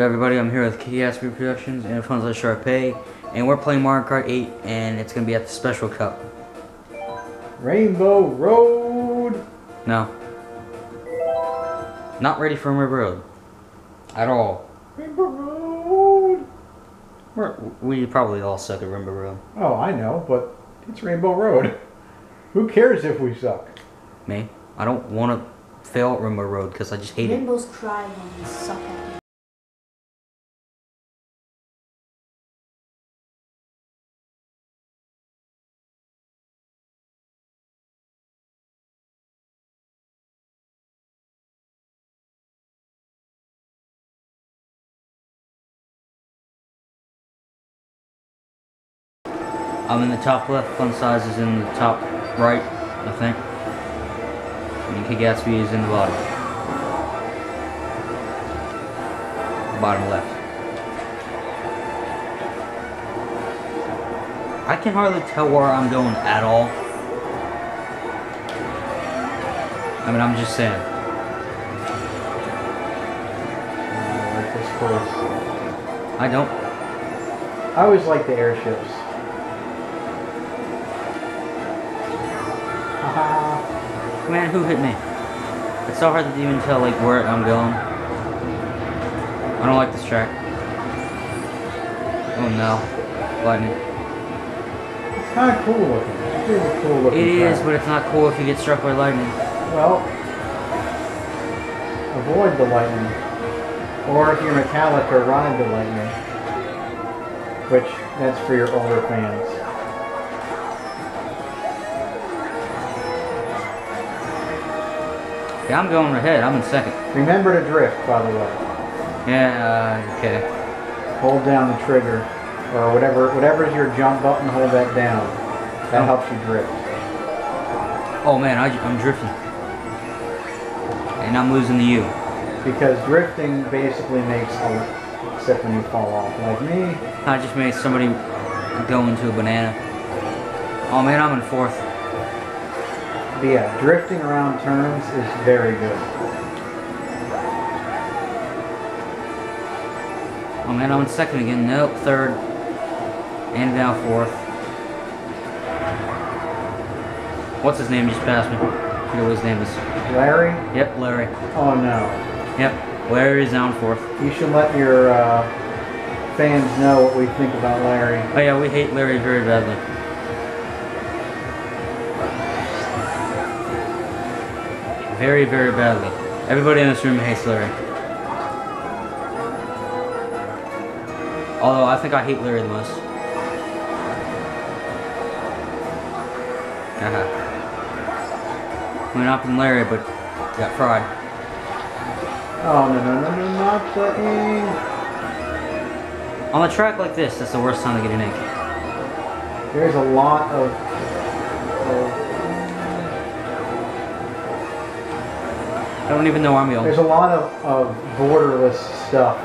everybody? I'm here with Gatsby Productions and Funds like Sharpay, and we're playing Mario Kart 8, and it's gonna be at the Special Cup. Rainbow Road. No. Not ready for Rainbow Road. At all. Rainbow Road. We're, we probably all suck at Rainbow Road. Oh, I know, but it's Rainbow Road. Who cares if we suck? Me? I don't want to fail at Rainbow Road because I just hate it. Rainbows cry when we suck at it. I'm in the top left, fun size is in the top right, I think. And Kid Gatsby is in the bottom. Bottom left. I can hardly tell where I'm going at all. I mean, I'm just saying. I like this course. I don't. I always like the airships. Man, who hit me? It's so hard to even tell like where I'm going. I don't like this track. Oh no. Lightning. it's kind of cool looking. It's really cool looking. It is, track. but it's not cool if you get struck by lightning. Well, avoid the lightning. Or if you're metallic or ride the lightning. Which, that's for your older fans. Yeah, I'm going ahead. I'm in second. Remember to drift, by the way. Yeah, uh, okay. Hold down the trigger. Or whatever, whatever's your jump button, hold that down. That Oh. helps you drift. Oh man, I, am drifting. And I'm losing to you. Because drifting basically makes a except when you fall off. Like me, I just made somebody go into a banana. Oh man, I'm in fourth. But yeah, drifting around turns is very good. Oh man, I'm in second again. Nope, third. And now fourth. What's his name just passed me? I forget what his name is. Larry? Yep, Larry. Oh no. Yep, Larry's down fourth. You should let your uh, fans know what we think about Larry. Oh yeah, we hate Larry very badly. Very, very badly. Everybody in this room hates Larry. Although I think I hate Larry the most. I mean, not from Larry, but got fried. Oh no no no no not. On a track like this, that's the worst time to get an ink. There's a lot of, of I don't even know I'm there's a lot of, of borderless stuff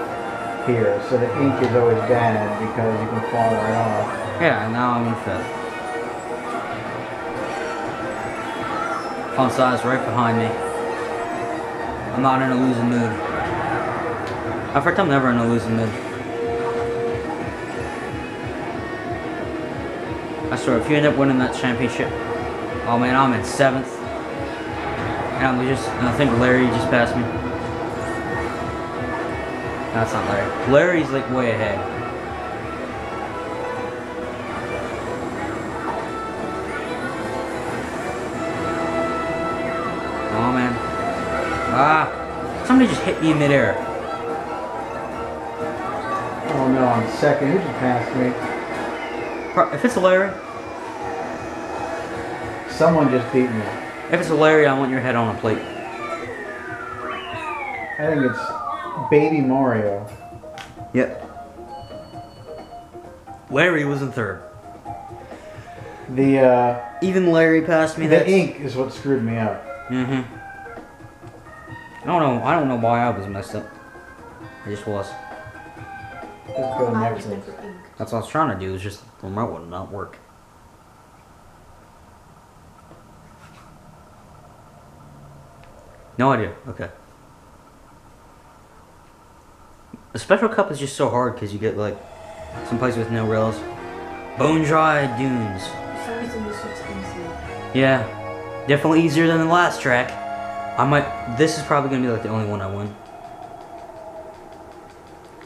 here, so the ink is always bad because you can fall right off. Yeah, and now I'm in fifth. Fun size right behind me. I'm not in a losing mood. In fact, I'm never in a losing mood. I swear, if you end up winning that championship, oh man, I'm in seventh. And just, and I think Larry just passed me. That's not Larry. Larry's like way ahead. Oh man. Ah! Somebody just hit me in midair. Oh no, I'm second. Who just passed me? If it's Larry, Someone just beat me. If it's a Larry, I want your head on a plate. I think it's Baby Mario. Yep. Larry was in third. The uh, Even Larry passed me. the That's... ink is what screwed me up. Mm-hmm. I don't know. I don't know why I was messed up. I just was. Let's go I next was one. That's what I was trying to do. Is just the remote would not work. No idea. Okay. The special cup is just so hard because you get like some places with no rails. Bone dry dunes. For some reason, this looks easy. Yeah, definitely easier than the last track. I might. This is probably gonna be like the only one I win.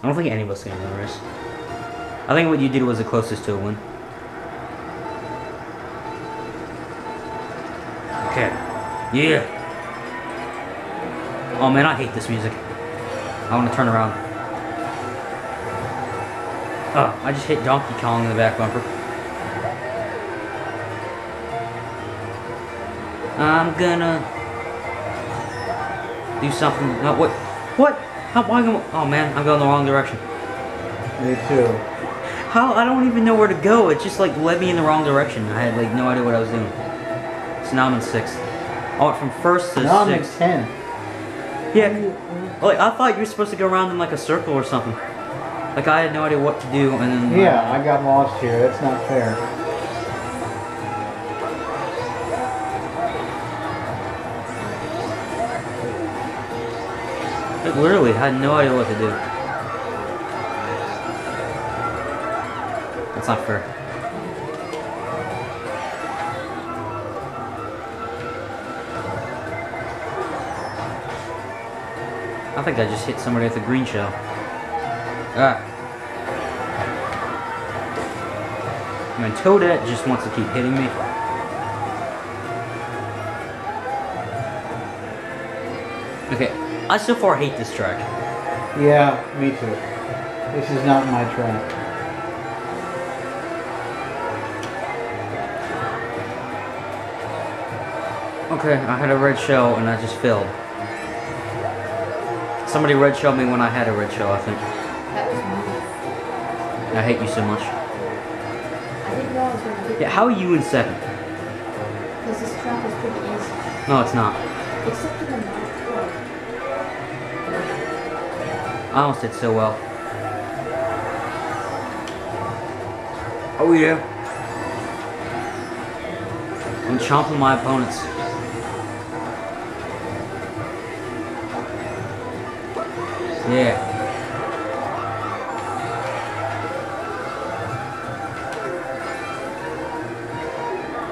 I don't think any of us can win this. I think what you did was the closest to a win. Okay. Yeah. Oh man, I hate this music. I want to turn around. Oh, I just hit Donkey Kong in the back bumper. I'm gonna do something. No, what? What? How am I? Oh man, I'm going the wrong direction. Me too. How? I don't even know where to go. It just like led me in the wrong direction. I had like no idea what I was doing. So now I'm in sixth. I went from first to Now I'm in sixth. 10. Yeah. Like I thought you were supposed to go around in like a circle or something. Like I had no idea what to do, and then Yeah, I got lost here. That's not fair. Like, literally had no idea what to do. That's not fair. I think I just hit somebody with a green shell. Ah. Man, Toadette just wants to keep hitting me. Okay, I so far hate this track. Yeah, me too. This is not my track. Okay, I had a red shell and I just failed. Somebody red me when I had a red shell, I think. That was me. I hate you so much. I didn't know I was going to Yeah, how are you in second? Because this track is pretty easy. No, it's not. Except for the. I almost did so well. Oh yeah. I'm chomping my opponents. Yeah.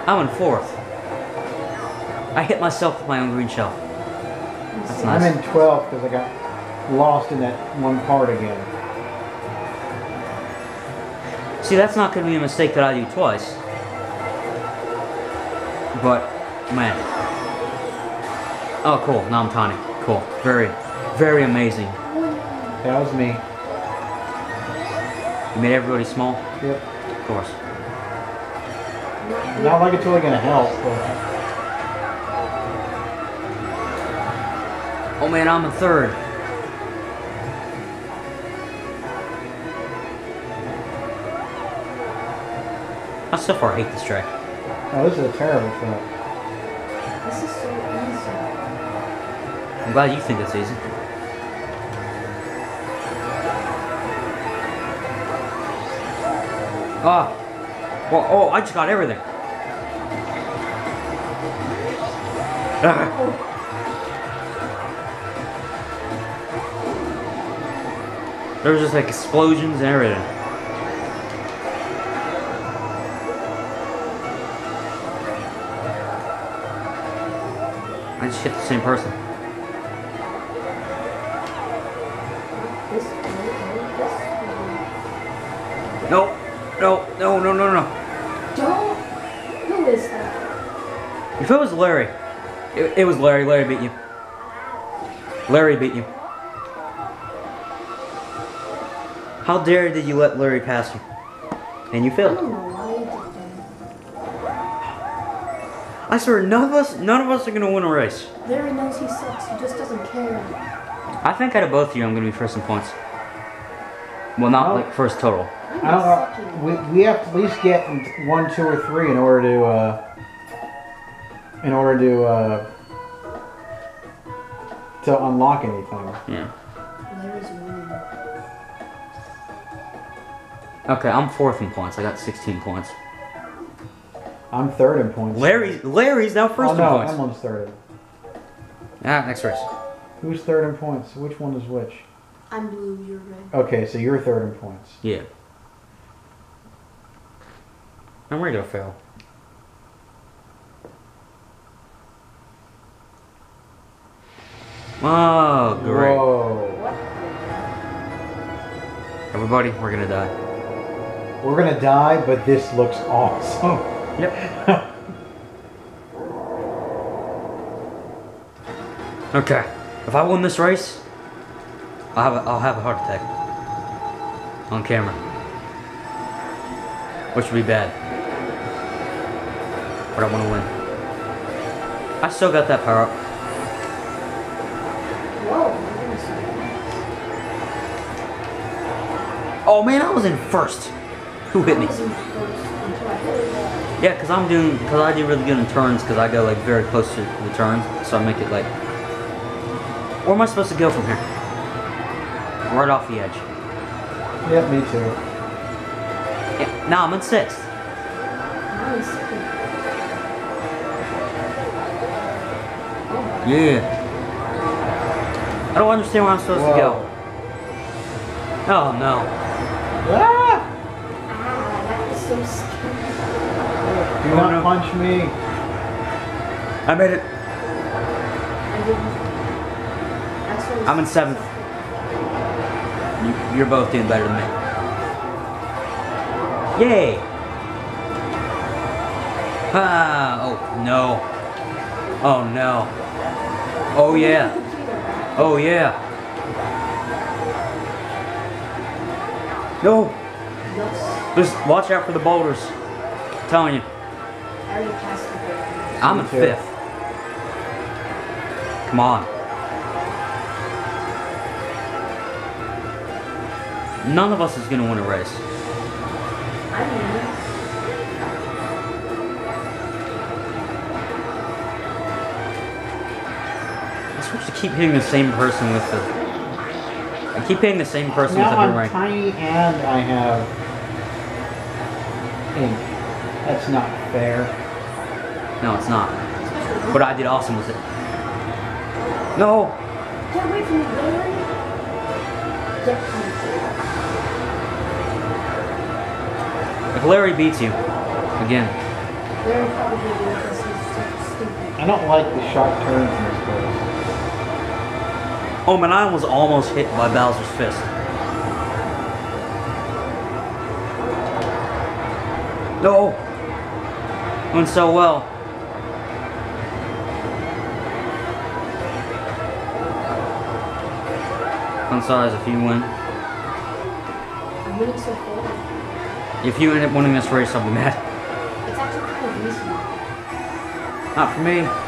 I'm in fourth. I hit myself with my own green shell. That's I'm in 12 because I got lost in that one part again. See, that's not going to be a mistake that I do twice. But, man. Oh, cool. Now I'm tiny. Cool. Very, very amazing. That was me. You made everybody small? Yep. Of course. Not like it's really gonna help, but Oh, man, I'm a third. I so far hate this track. oh, this is a terrible track. This is so easy. I'm glad you think it's easy. Ah. Well, oh, I just got everything. Ah. There was just like explosions and everything. I just hit the same person. No, no, no, no, no, no. Don't. Who is that? If it was Larry, it, it was Larry. Larry beat you. Larry beat you. How dare did you let Larry pass you? And you I failed. don't know why you did that. I swear, none of us, none of us are gonna win a race. Larry knows he sucks. He just doesn't care. I think out of both of you, I'm gonna be first in points. Well, not Oh. like first total. I'm don't know. We, we have to at least get one, two, or three in order to uh, in order to uh, to unlock anything. Yeah. Larry's winning. Okay, I'm fourth in points. I got 16 points. I'm third in points. Larry, Larry's now first oh no, in points. Emily's third. Ah, next race. Who's third in points? Which one is which? I'm blue, you're red. Okay, so you're third in points. Yeah. I'm ready to fail. Oh, great. Whoa. Everybody, we're gonna die. We're gonna die, but this looks awesome. Yep. Okay. If I win this race, I'll have a, I'll have a heart attack. On camera. Which would be bad. But I want to win. I still got that power up. Whoa. Oh man, I was in first. Who hit me? was in first until I hit it. Yeah, because I'm doing, because I do really good in turns, because I go like very close to the turns, so I make it like. Where am I supposed to go from here? Right off the edge. Yep, me too. Yeah, now I'm in sixth. I'm Yeah. I don't understand where I'm supposed to go. Oh no. Ah! Ah, that was so scary. Do Oh, not punch me. I made it. I didn't. I sort of I'm in seventh. You, you're both doing better than me. Yay! Ah, oh no. Oh no. Oh yeah. Oh yeah. No. Just watch out for the boulders. I'm telling you. I already passed the break. I'm in fifth. Come on. None of us is gonna win a race. I mean, I'm supposed to keep hitting the same person with the. I keep hitting the same person Now with the I'm boomerang. tiny and I have ink. That's not fair. No, it's not. But I did awesome with it. No. Get away from me, Larry! Get punched. If Larry beats you, again, Larry probably did it because he's stupid. I don't like the sharp turns in this place. Oh man, I was almost hit by Bowser's fist. No. Went so well. On size if you win. I'm winning so far. If you end up winning this race, I'll be mad. It's actually kind of easy. Not for me.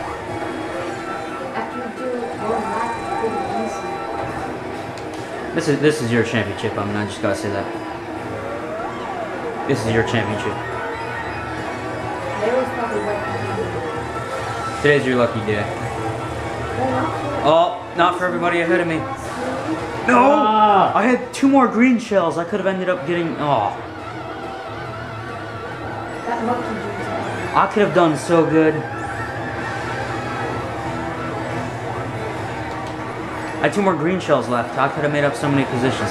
This is this is your championship. I mean, I just gotta say that. This is your championship. Larry's probably right behind me. Today's your lucky day. Well, not for Oh, not for everybody ahead of me. No! Ah! I had two more green shells. I could have ended up getting. Oh, That monkey dude's out. I could have done so good. I had two more green shells left. I could have made up so many positions.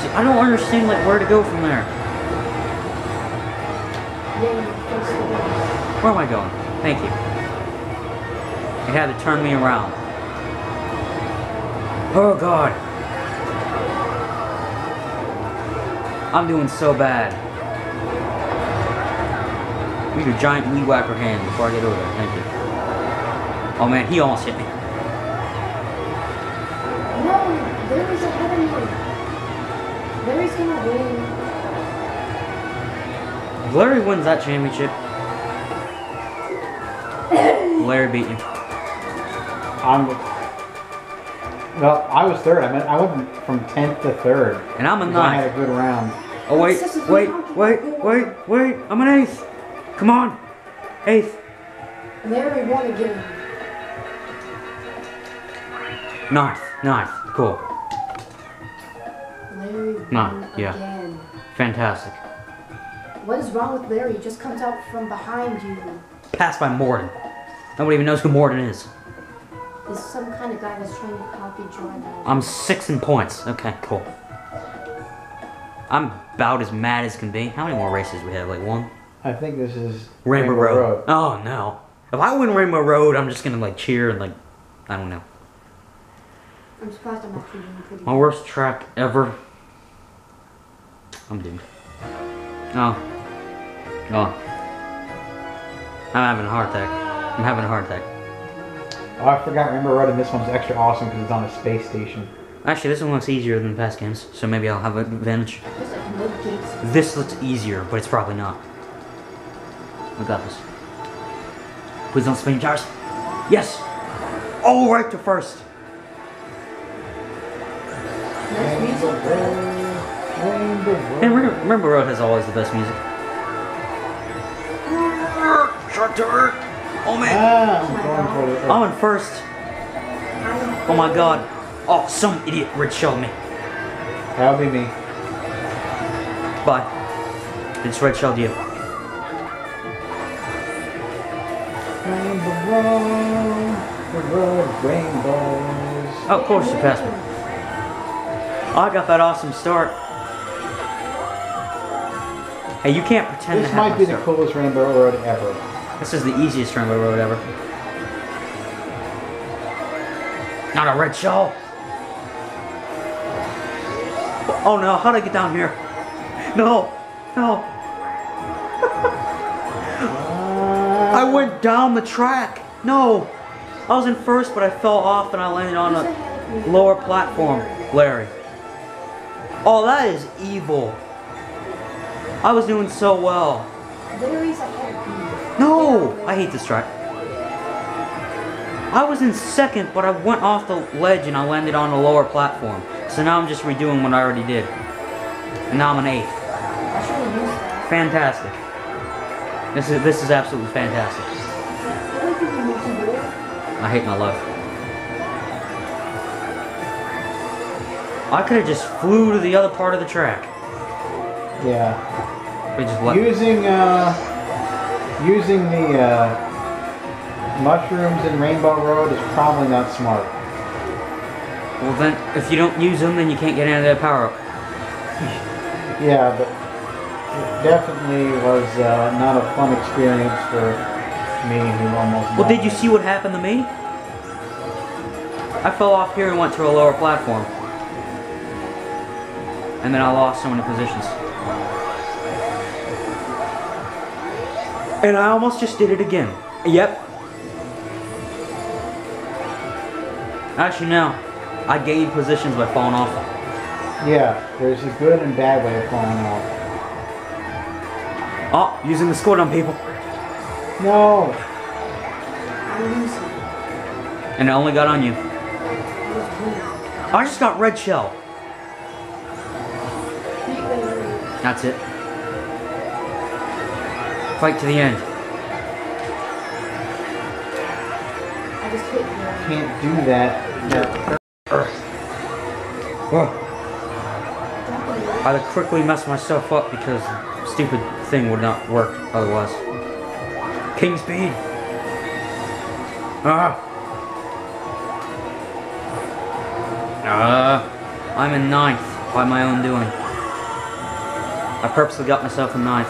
See, I don't understand like where to go from there. Where am I going? Thank you. It had to turn me around. Oh god. I'm doing so bad. Need a giant weed whacker hand before I get over there. Thank you. Oh man, he almost hit me. No, Larry's ahead of me. Larry's gonna win. Larry wins that championship, Larry beat you. I'm. Well, I was third. I mean, I went from tenth to third. And I'm a 'cause I had a good round. Oh wait, wait, wait, wait, wait. I'm an eighth. Come on. Eighth. Larry won again. Ninth. Ninth. Cool. Larry won No, yeah. again. Fantastic. What is wrong with Larry? He just comes out from behind you. Passed by Morton. Nobody even knows who Morton is. Is some kind of guy that's trying to copy Jordan. I'm six in points. Okay, cool. I'm about as mad as can be. How many more races we have? Like one? I think this is Rainbow, Road. Oh no. If I win Rainbow Road, I'm just gonna like cheer and like, I don't know. I'm surprised I'm actually doing pretty My worst track ever. I'm doomed. Oh. Oh. I'm having a heart attack. I'm having a heart attack. Oh, I forgot Rainbow Road, and this one's extra awesome because it's on a space station. Actually, this one looks easier than past games, so maybe I'll have an advantage. Like no. This looks easier, but it's probably not. We got this. Please don't spin your tires. Yes! Oh, right to first. Nice music. Rainbow Road. And Rainbow Rainbow Road has always the best music. Short turn. Oh man. Ah, I'm going for the. I'm in first. Oh my god. Oh, some idiot red shelled me. That'll be me. Bye. It's red shelled you. Rainbow Road, the road of rainbows. Oh, of course you passed me. Oh, I got that awesome start. Hey, you can't pretend This might be my the coolest Rainbow Road ever. This is the easiest Rainbow Road ever. Not a red shell. Oh no, how'd I get down here? No, no. Went down the track. No. I was in first, but I fell off and I landed on a lower platform. Larry. Oh, that is evil. I was doing so well. No! I hate this track. I was in second, but I went off the ledge and I landed on a lower platform. So now I'm just redoing what I already did. And now I'm an eighth. Fantastic. This is this is absolutely fantastic. I like people moving more. I hate my life. I could have just flew to the other part of the track. Yeah. They just let Using uh, using the uh, mushrooms in Rainbow Road is probably not smart. Well then, if you don't use them, then you can't get any of that power up. Yeah, but definitely was uh, not a fun experience for me who almost. Well, did you see what happened to me? I fell off here and went to a lower platform. And then I lost so many positions. And I almost just did it again. Yep. Actually, no. I gained positions by falling off. Yeah, there's a good and bad way of falling off. Oh, using the squid on people. No. Losing. And it only got on you. I was winning. I just got red shell. That's it. Fight to the end. I just hit. Can't do that. Don't be I quickly messed myself up because stupid thing would not work otherwise. King speed. Ah. Ah. I'm in ninth by my own doing. I purposely got myself in ninth.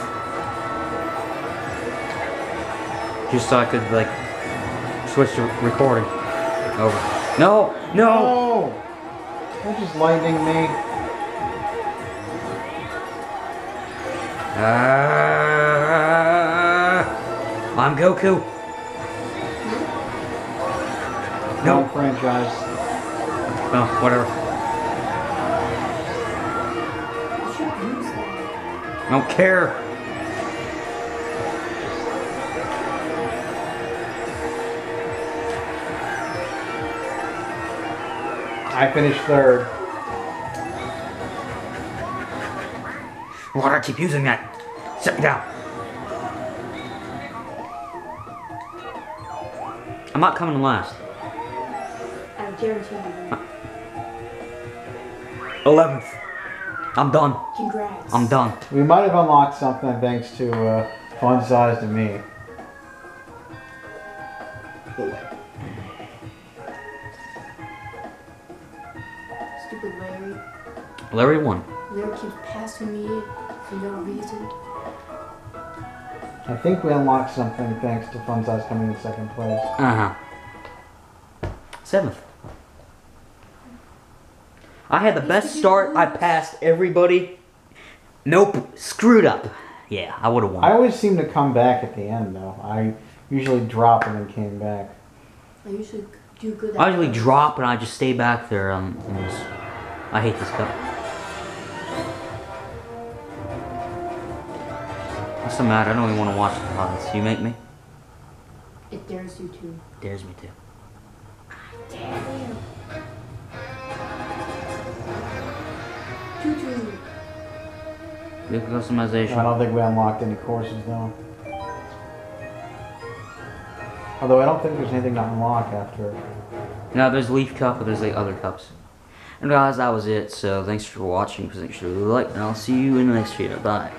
Just so I could like switch to recording. Over. No! No! no. They're just lightning me. Ah, I'm Goku. No No. franchise. Oh, whatever. You should have used that. I don't care. I finished third. Why do I keep using that? Sit me down. I'm not coming last. I guarantee you. 11th. I'm done. Congrats. I'm done. We might have unlocked something thanks to uh, Fun Size and me. Stupid Larry. Larry won. Larry keeps passing me for no reason. I think we unlocked something thanks to Fun Size coming in second place. Uh huh. Seventh. I had the best start. I passed everybody. Nope. Screwed up. Yeah, I would have won. I always seem to come back at the end though. I usually drop and then came back. I usually do good. I usually drop and I just stay back there. Um, I hate this cup. The matter? I don't even want to watch the highlights. You make me? It dares you to. Dares me to. I dare you. Tutu. Vehicle I don't think we unlocked any courses though. Although I don't think there's anything to unlock after. No, there's Leaf Cup, but there's like other cups. And guys, that was it. So thanks for watching. Please Make sure to like, and I'll see you in the next video. Bye.